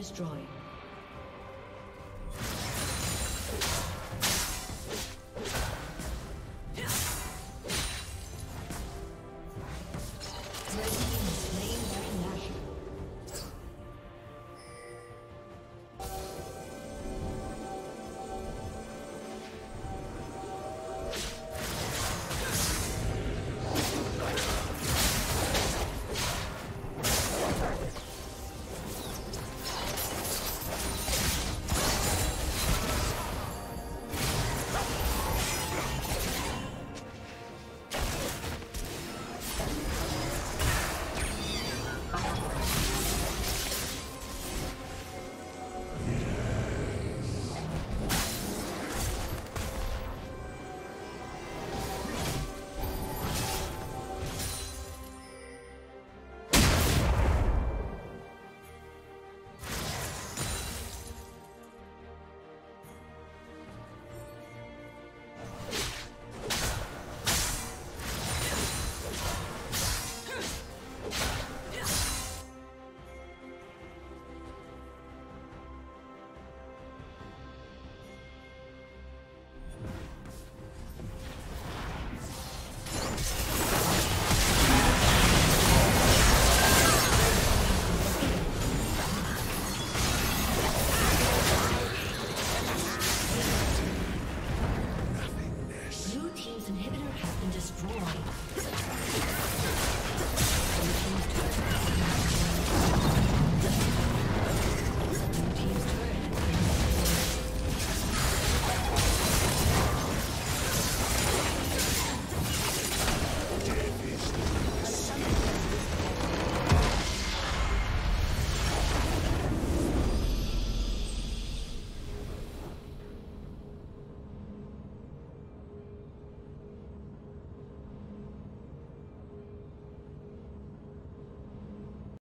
Destroyed.